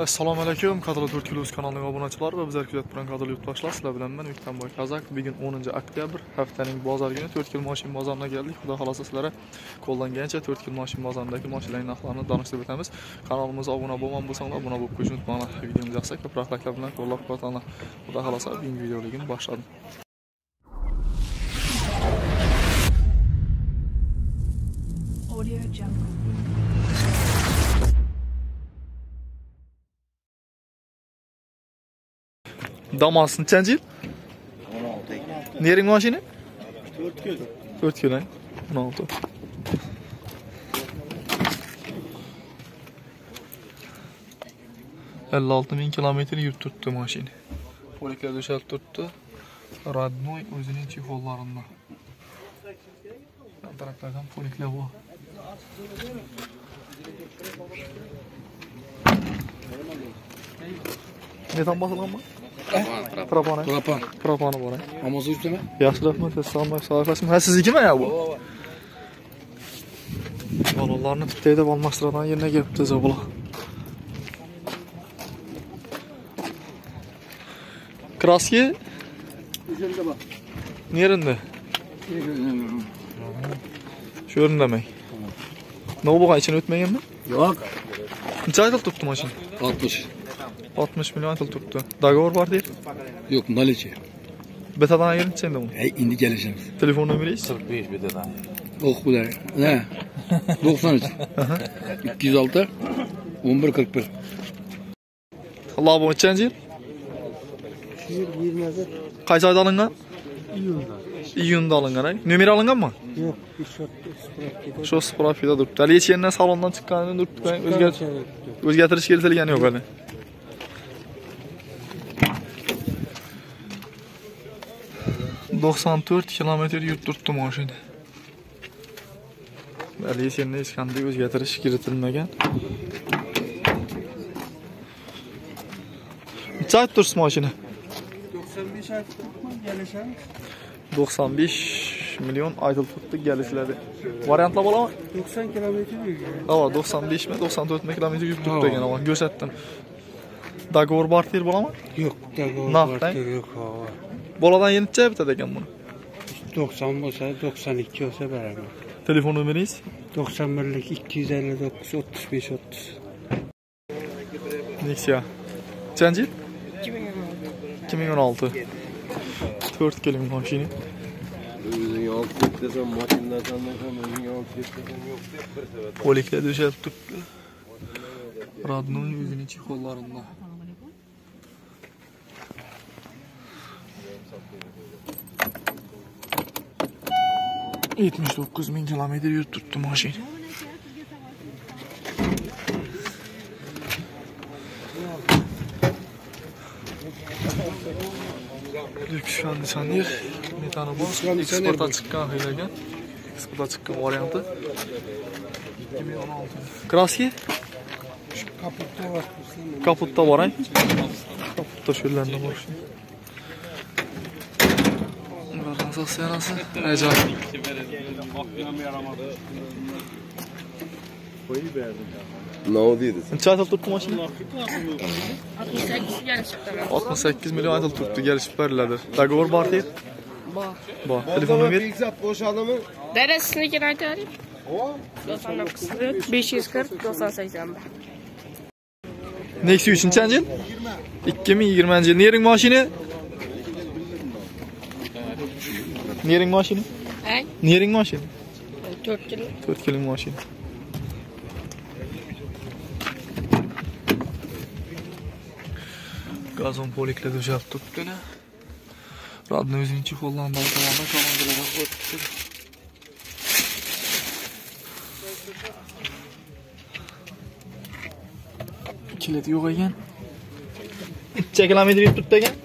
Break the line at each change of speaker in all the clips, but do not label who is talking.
Assalomu alaykum, qadrli 4 kilos kanalining obunachilari va bizlar kuzatib turgan qadrli yurtdoshlar. Sizlar bilan men Viktanboy Kazak. Bugun 10 oktyabr, haftaning bozor kuni 4 kil mashina bozoriga keldik. Xudo xolasa sizlarga qo'llangancha 4 kil mashina bozoridagi mashinalarning narxlarini donishtirib o'tamiz. Kanalimizga obuna bo'lmagan bo'lsanglar, obuna bo'lib qo'yishni unutmanglar. Videomiz yoqsa ko'proq layklar bilan qo'llab-quvvatlanglar. Xudo xolasa bugungi videoligini boshladim.
Audio Jungle.
Damas nechanchi yil?
16
Nering mashina?
4 kilo.
4 kilo. 16. elli olti ming kilometr yurib turibdi mashina poliklar döşalib turibdi родной o'zining chexollarida taraflardan poliklar bor nedan bosilganmi propon
propon
proponi bor
omoz uribdimi
yaxshilabmi siz salmoq sohifasimi ha siznikimi bu bolalarni bitta edib almashtiradigan yerga kelibdi zobuloq краски?
O'shanda bor
nerunda shu yerindami nima bo'lgan ichini o'tmaganmi
yo'q
necha turibdi mashina
oltmish
60 milyon yıl tuttu. Dagor var değil.
Yok Naliçe.
Betadan ayırın sen de bunu.
Hey, indi geleceğim.
Telefon numarayız?
45 betadan. Ox bular. Ne? 93. 206 11 41.
Allah bu kaçıncı yıl? 20. Kaç ayda alıngan? İyunda. İyunda alıngan.
Numara alıngan mı? Yok.
Şu sprafida durdu. Ali hiç yeniden salondan çıkkanını durdu. Özgertiriş kiritilgeni yok hali. 94 kilometr yurib turibdi mashina haligi senda hech qanday o'zgartirish kiritilmagan. Necha aytib tursiz mashina
95 aytib turibman galishamiz
95 million aytib turibdi galishlarga variantlab olaman
90 kilometr
ha 95 mi 94 mi kilometr yurib turibdi ekan ko'rsatdim. Договор квартир bo'ladimi?
Yo'q
договор
квартир
yo'q
yok hava.
boladan yenicha bitadi ekan buni
90 olsa 92 olsa beraber.
telefon nomeringiz
91'lik 259 35 30.
nexia nechanchi 2016 4 kelin mashina
Özünü alıp git desem makinden sandırsam özünü alıp git desem yok deb bir sefer
poliklar döşelib turibdi родной o'zining chexollarida yetmish to'qqiz ming kilometr yurib turibdi mashina lyuks konditsioner metani bor eksportga chiqqan hiylagan eksportga chiqqan varianti. ikki ming o'n olti. Kraski?
Kaputta var.
kaputta bor ay kaputta shu yerlarda bor Organizasyonasi ajoyib
Ne oldu dedi?
necha aytilib turibdi mashina
68 yarışıklar.
68 million aytilib turibdi kelishib beriladi договор bor deydi
Bor.
bor telefon nomer
Bekzat boşaldı mı?
Deresini aytaylik. 99 540 9081.
Nexia 3-chi yil 2020 yil nering mashina Niyering maşini?
He?
Niyering maşini?
4 kilo.
4 kilo maşini. Gazon polikle döşep tuttuğunu. Radını özünün çık olan balkalarına kamandıra bak tuttuğunu. Kileti yok eken. 2 kilometre
tuttu eken.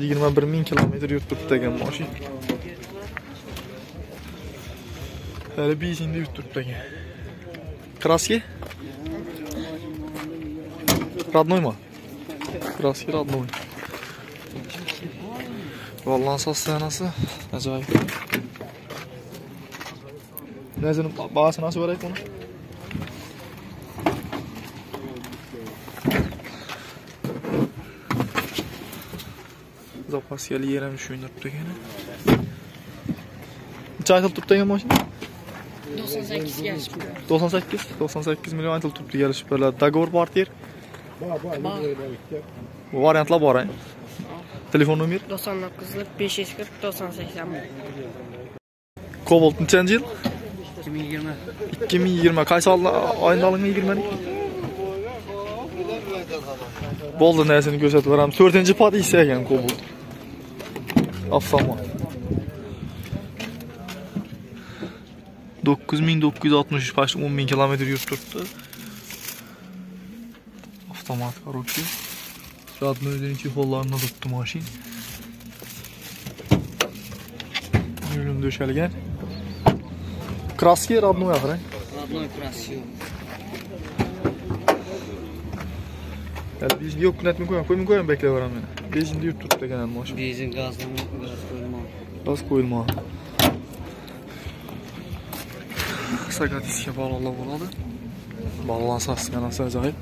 Yigirma bir ming kilometr yurib turibdi ekan mashina hali benzinda yurib turibdi ekan краски роднойmi краски родной Vallahi sostanasi ajoyib Nazarım bağısını nasıl vereyim onu? doqasigali yerim shundirib turgani necha aytilib turibdi ekan mashina
98 sakkizga
98 sakkiz million aytilib turibdi kelishib berlar договор квартир variantlar bor telefon nomer
to'qson 540 besh
yuz qirq to'qson sakson kobolt nechanchi yil
ikki
ming yigirma ikki ming yigirma qaysi oyda olingan yigirmani bo'ldi narsani ko'rsatib beramiz to'rtinchi podisiya ekan affama. 9963 başta 10.000 kilometre yurt tuttu. Avtomat korokki. Radını ödenin çifollarına tuttu maşin. Ürün döşelgen. Kraski radını yakıran.
Radını kraski
Yani biz yok net mi netmi koyuyorum. Koymayı koyuyorum bekle varan beni. Bezin de yurt tuttu genel
maşin. Bezin gazlama.
Gaz koyulma. Sakat iske bağlı Allah buladı. Bağlansa asken asa acayip.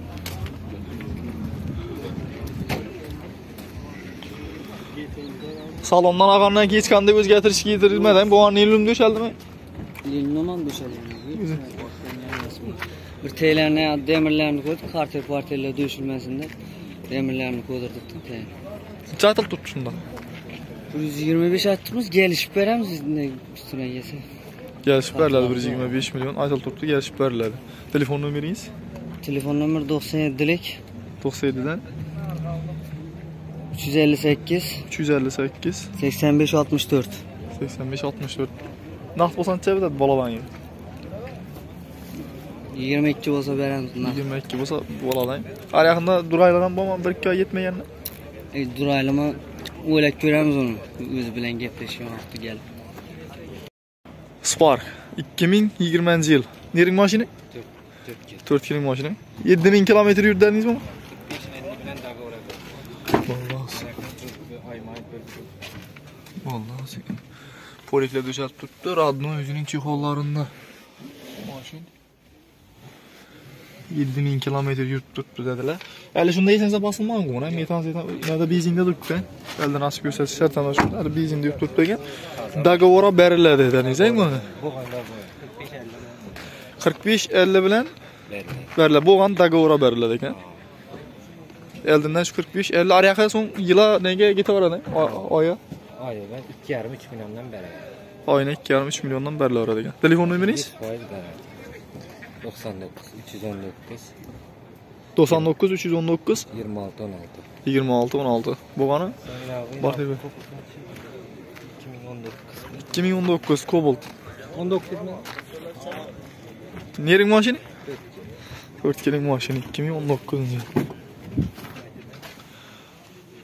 Salondan ağandan geç kandı özgərtiriş giydirilmeden bu an ilüm döşəldi mi?
Limnoman düşelim. Bir teylerine demirlerini koyduk. Kartel parteyle düşülmesinde demirlerini koydurduk.
Çatıl tutuşunda.
125 attığımız gelişip veremiz ne üstüne gelse.
Gəlişib bərlədi 125 milyon. Aytal tuttu gəlişib bərlədi. Telefon nömeriniz?
Telefon numara 97'lik
97'den
358
258
85 64.
85 64. Naqd bolsan çevirdi balaban yer.
22 olsa veremiz bunlar.
22 bolsa baladan. Ayağında durayladan bolman 1 2 ay yetmegen.
E, duraylama o'ylab ko'ramiz uni. O'zi bilan gaplashgan vaqti kelib.
Spark 2020 yıl. Nering mashina? 4 kiling mashina. 7000 kilometr yurdingiz mi? Vallahi. Vallahi. Polikle döşelip tuttu. Radno özünün çikollarında. Maşin. yetti ming kilometr yurib turibdi dedilar. Hali shunda esingizga buna. metan zetan inada bezinda turibdi. Hali nasib bo'lsa shartana shunda hali bezinda yurib turibdi ekan договор olib beriladi dedingiz buni bilen. besh elli bilan beriladi. Bo'lgan договор olib beriladi ekan. Eldindan shu kadar son yıla arayoqqa so'ng var nega
ketaveradi oyi? Ben ikki yarım 3 milliondan beri
oyini ikki yarim uch milliondan berilaveradi
ekan telefon nomeringiz 99, 319,
99 319
26, 16.
26 16. Bu anı bak abi.
2019 kısmı.
2019 Cobalt.
19 mi?
Nering maşini? 4 kiling maşini 2019 yıl.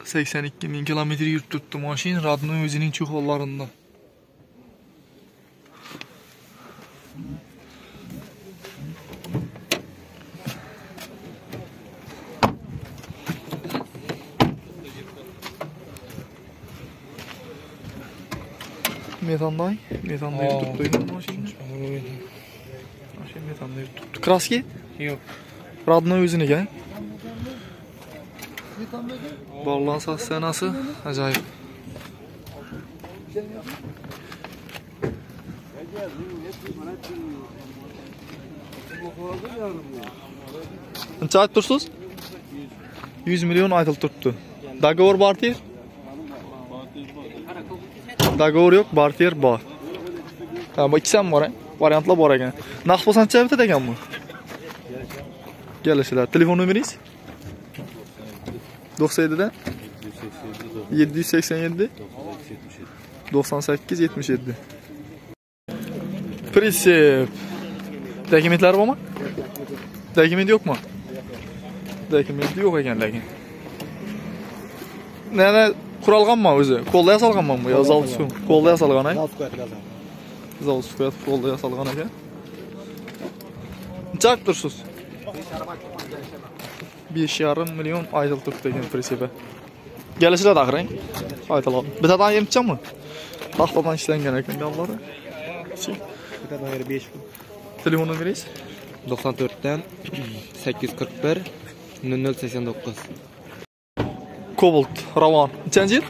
82 bin kilometre yurt tuttu maşin Radno özünün çuhollarında. Metanday, metanda yurt tuttu maşin. Maşin metanda yurt tuttu. Kraski?
Yok.
Radno özünü gel. Vallahi saz senası acayip. Neçe ayt tursiz? 100 milyon aytıl turttu. Dogovor bar der? договор yo'q barter bor ha bu ikkisi ham bor variantlar bor ekan narx bo'lsa necha bitadi ekan bu kelishlar telefon nomeringiz to'qson yettida yetti yuz sakson yetti to'qson sakkiz yetmish yetti pritsep dokumentlari bormi dokument yo'qmi dokumenti yo'q ekan lekin nana quralganmi o'zi? Qo'lda yasalganmi bu? Yo, zavod qo'lda yasalgan, a? Zavod suyat qo'lda yasalgan ekan. Necha tursiz? 5,5 milyon aytıl turibdi ekan presibe. Kelishlar axir. Aytaloq. Bitadan yemchami? Taxtadan ishlangan ekan yollari.
Bitadan yeri 5 kun.
Telefon nomeringiz?
94'ten 841 0089.
Cobalt Ravan. Nechanchi yil?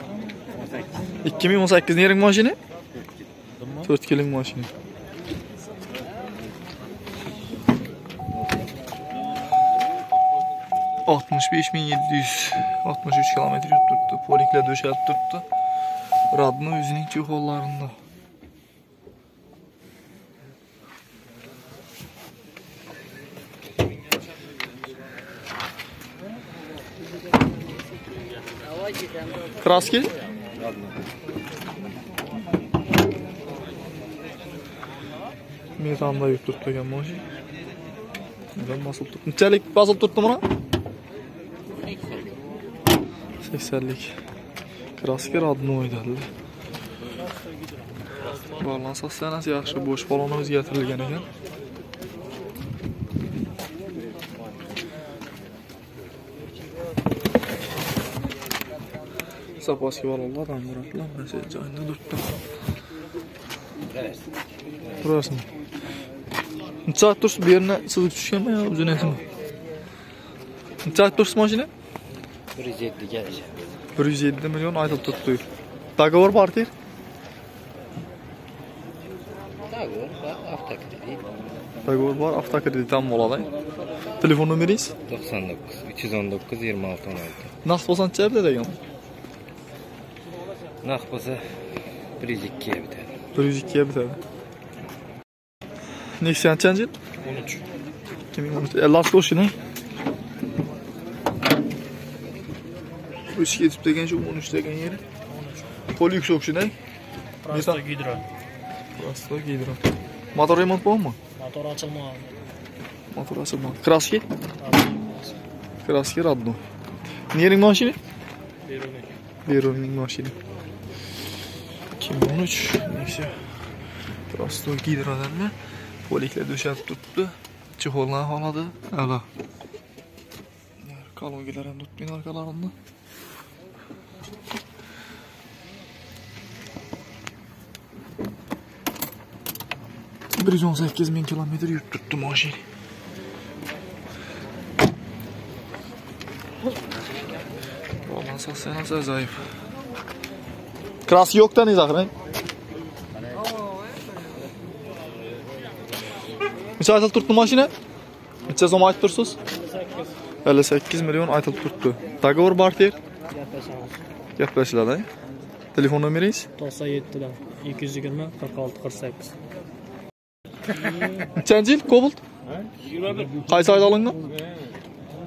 ikki ming o'n sakkiz nering mashina to'rt kiling mashina oltmish besh ming yetti yuz oltmish uch kilometr yurib turibdi poliklar döşəlib turibdi radni o'zining chexollarida Краски? Metamda yuk turib turgan mashina. Bundan bosilib turibdi. Unchalik пазл тут mana? 80 lik. Kraski родной dedilar. Balans я yaxshi bo'sh balon o'zgartirilgan ekan. Kısa basketbollardan Murat lan mesela canını tuttum. Burası mı? Saat dursun bir yerine sızık düşüyor mu ya uzun etme. Saat dursun maçını?
107 gelecek.
107 milyon ayda tuttu. Daga var
partir? Tagor
var, Afta kredi tam olalı. Telefon numarayız?
99 319 26 16.
Nasıl olsan çevre de yani.
narx bo'lsa bir yuz ikkiga bitadi
bir yuz ikkiga bitadi nechanchi yil o'n uch ikki ming o'n uch e, laskoshini o'sib ketib degan shu o'n uch degan yeri полюк shuni
Prosto gidro.
Prosto gidro. Motor remont bormi?
Motor ochilmoqda.
Motor ochilmoqda. Kraski? Kraski radno. Nering mashina?
Berunning.
Berunning mashina. ikki ming o'n uch nexia prosto gidrodanmi poliklar dushatib turibdi. Chexoldan qoladi alo kolonkalar ham tutmaydi orqalarimni bir yüz o'n sakkiz ming kilometr yurib turibdi moshina. Ondan sonra sen. yok da ne zaten? Neçə aytılıb turtdu maşina? Neçə zaman aytıb tursunuz? 58 milyon. Dogovor var deyir.
Gaplashamiz.
Gaplashiladi. Telefon nomeringiz?
97dan 220 46 48.
Nechanchi yil Cobalt?
21.
Qaysi oyda olingan?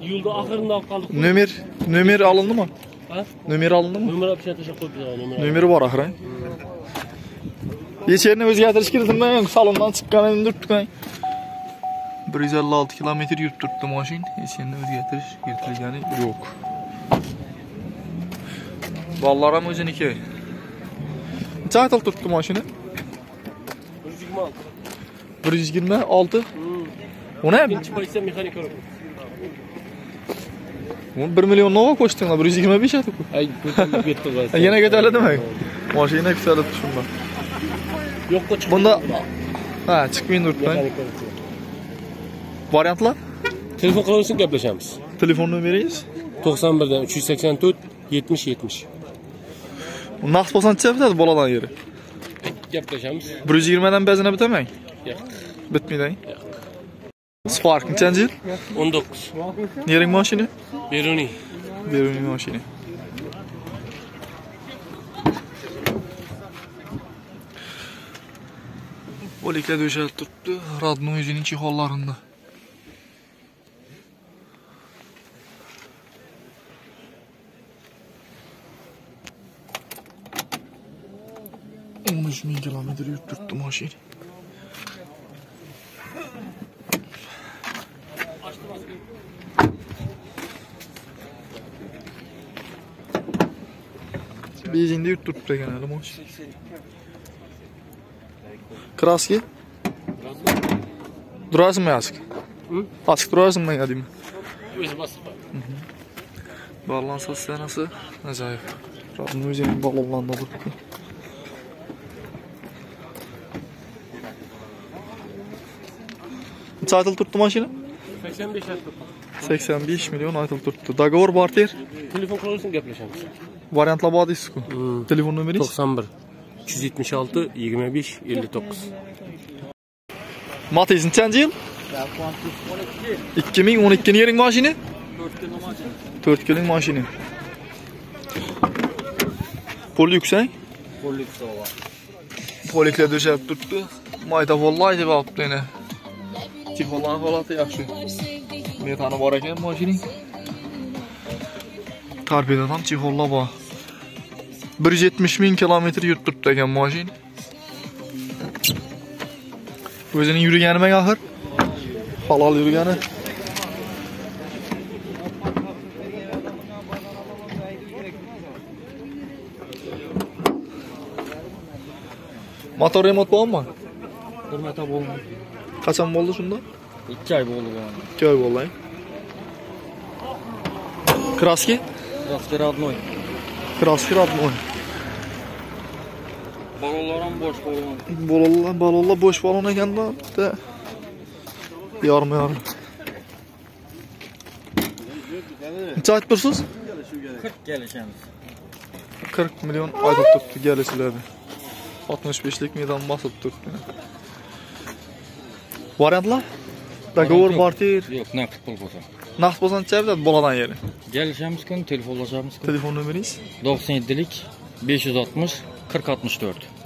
Iyulda oxirida olib qoldik.
Nomer nomer alındımı?
Ha?
Nomer olindimi?
Nomer olib ishlatish qo'yib nomer.
Nomeri bor axir. Yecherni o'zgartirish kiritimdan salondan chiqqanimda turtgan. 156 km yurib turibdi mashin. Yecherni o'zgartirish kiritilgani yo'q. Bolalar ham o'ziniki. Necha atil turibdi maşini. 126. 126. Uni
ham birinchi pozitsiya mexanik olarak.
bir million nova qo'shdinglar bir
yuz yigirma besh
aytibku yana ko'tarili demak mashina ko'tarilib tushunma
yo'qqa chiq
bunda ha chiqmaydi
urtmang
variantlar
telefon qilaversak gaplashamiz
telefon nomeringiz
to'qson birdan uch yuz sakson to'rt yetmish yetmish
naqd bo'lsa necha bitadi boladan yeri.
Gaplashamiz
bir yuz yigirmadan ba'zini bitamang
yo'q
bitmaydi yo'q Spark nechanchi yil?
19.
Nering mashina?
Beruni.
Beruning mashina. O'liklar döşəlib turibdi. Radno o'zining chexollarida. o'n uch ming kilometr yurib turibdi benzinda yurib turibdi ekan hali mashina kraski durasizmi ask ask durasizmi deyman
O'zi bosib.
Balans stanasi ajoyib. Radno o'zining balonlarida turibdi. Necha aytib turibdi mashina?
85 aytdi.
85 million aytılib turibdi. Dogovor barter.
Telefon qilaversin gaplashamiz.
Variantlar bor deysiz-ku. Telefon nomeringiz?
91 276 25 59.
Matiz nechanchi yil? 2012 yilning mashina? 4 yilning mashina. Pol yuksang? Poliklar döşəb turibdi. Mayda vallahi deb olibdi yana. Tixonlar holati yaxshi. Metani bor ekan mashining. Torpeda ham chexollar bor. 170 ming kilometr yurib turibdi ekan mashin. O'zining yurgani nima axir? Halol yurgani. Motor remont bormi?
Bir marta bo'ldi.
Qachon bo'ldi shunda?
2 oy bo'ldi bu.
2 oy bo'ldi. Kraski?
Kraski родной.
Kraski родной.
Balolar ham bosh bo'lgan.
Bolalar, bolalar bo'sh balon ekanda, bitta yorma yorma. Necha aytib tursiz?
40 kelishamiz.
40 million aytib turibdi kelisizlarni. 65lik meydan bosib turibdi. Variantlar? Dogovor barter,
Yo'q, naqd pul bo'lsa.
naqd necha beradi boladan yeri?
Kelishamiz kun, telefonlashamiz kun.
Telefon nomeringiz?
97lik 560 40 64.